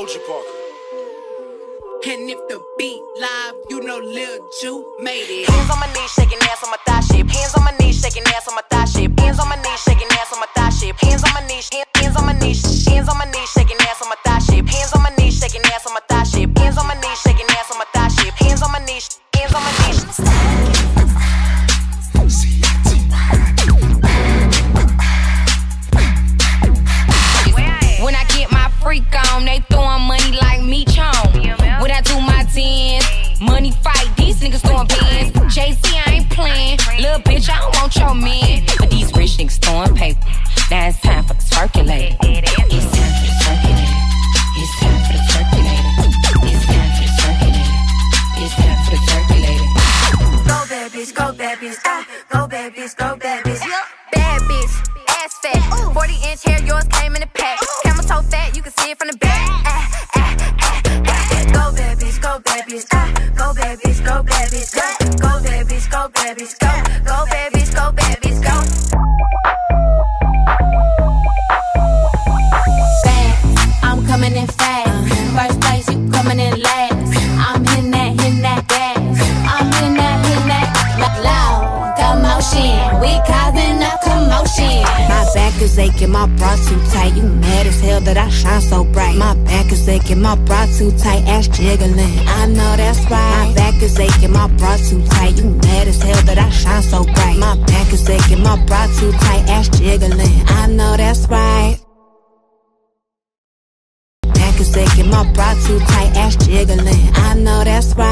OG Parker. And if the beat live, you know Lil Ju made it. Hands on my knees, shaking ass on my thigh shape. Hands on my knees, shaking ass on my thigh shape. Hands on my knees, shaking ass on my thigh shape. Hands on my knees, hands on my knees, hands on my knees, shaking ass on my thigh shape. Hands on my knees, shaking ass on my thigh shape. These niggas throwing pins. JC, I ain't playing. Little bitch, I don't want your man. But these rich niggas throwing paper. Now it's time for the Twerkulator. It's time for the Twerkulator. It's time for the Twerkulator. It's time for the Twerkulator. It's time for the Twerkulator. Go bad bitch, go bad bitch, ah, go bad bitch, go bad bitch. Bad bitch, ass fat, 40 inch hair, yours came in a pack. Camel toe fat, you can see it from the back. Go bad bitch, go bad bitch, go, go bad bitch, go bad bitch, go, go bad bitch, go bad bitch, go. fast. I'm coming in aching, my bra too tight. You mad as hell that I shine so bright. My back is aching, my bra too tight, ass jiggling. I know that's right. My back is aching, my bra too tight. You mad as hell that I shine so bright. My back is aching, my bra too tight, ass jiggling. I know that's right. Back is aching, my bra too tight, ass jiggling. I know that's right.